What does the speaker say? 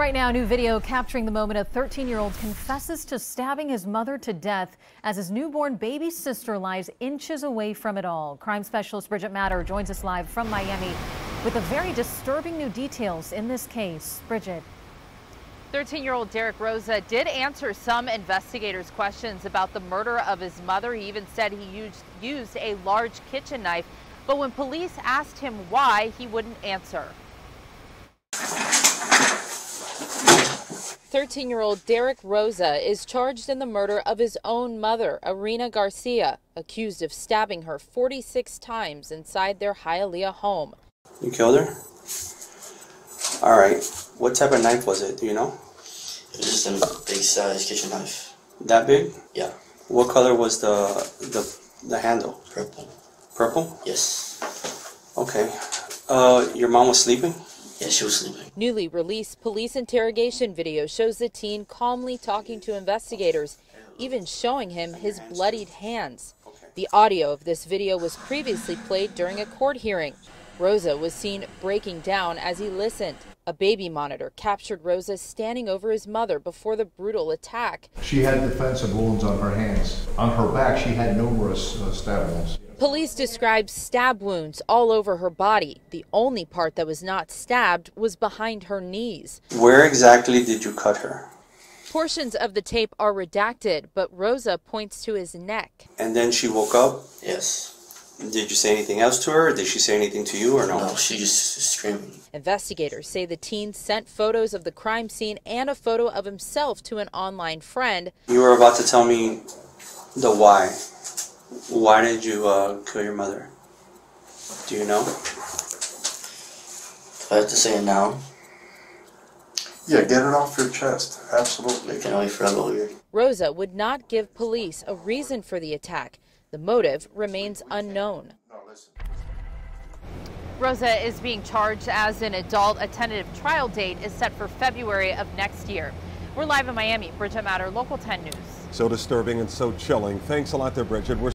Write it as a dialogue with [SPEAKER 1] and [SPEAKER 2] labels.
[SPEAKER 1] right now, new video capturing the moment a 13 year old confesses to stabbing his mother to death as his newborn baby sister lies inches away from it all. Crime specialist Bridget Matter joins us live from Miami with the very disturbing new details in this case. Bridget.
[SPEAKER 2] 13 year old Derek Rosa did answer some investigators' questions about the murder of his mother. He even said he used, used a large kitchen knife, but when police asked him why, he wouldn't answer. 13 year old Derek Rosa is charged in the murder of his own mother, Irina Garcia, accused of stabbing her 46 times inside their Hialeah home.
[SPEAKER 3] You killed her? All right. What type of knife was it? Do you know?
[SPEAKER 4] It was just a big size kitchen knife.
[SPEAKER 3] That big?
[SPEAKER 4] Yeah.
[SPEAKER 3] What color was the the the handle?
[SPEAKER 4] Purple.
[SPEAKER 3] Purple?
[SPEAKER 4] Yes.
[SPEAKER 3] Okay. Uh, your mom was sleeping?
[SPEAKER 4] Yeah, she was sleeping.
[SPEAKER 2] Newly released police interrogation video shows the teen calmly talking to investigators, even showing him his bloodied hands. The audio of this video was previously played during a court hearing. Rosa was seen breaking down as he listened. A baby monitor captured Rosa standing over his mother before the brutal attack.
[SPEAKER 5] She had defensive wounds on her hands. On her back, she had numerous uh, stab wounds.
[SPEAKER 2] Police described stab wounds all over her body. The only part that was not stabbed was behind her knees.
[SPEAKER 3] Where exactly did you cut her?
[SPEAKER 2] Portions of the tape are redacted, but Rosa points to his neck.
[SPEAKER 3] And then she woke up.
[SPEAKER 4] Yes.
[SPEAKER 3] Did you say anything else to her? Did she say anything to you or no?
[SPEAKER 4] No, she just screamed.
[SPEAKER 2] Investigators say the teen sent photos of the crime scene and a photo of himself to an online friend.
[SPEAKER 3] You were about to tell me the why. Why did you uh, kill your mother? Do you know?
[SPEAKER 4] I have to say it now.
[SPEAKER 5] Yeah, get it off your chest. Absolutely.
[SPEAKER 4] I can only forever weird.
[SPEAKER 2] Rosa would not give police a reason for the attack. The motive remains unknown. Rosa is being charged as an adult. A tentative trial date is set for February of next year. We're live in Miami. Bridget Matter, Local 10 News.
[SPEAKER 6] So disturbing and so chilling. Thanks a lot there, Bridget. We're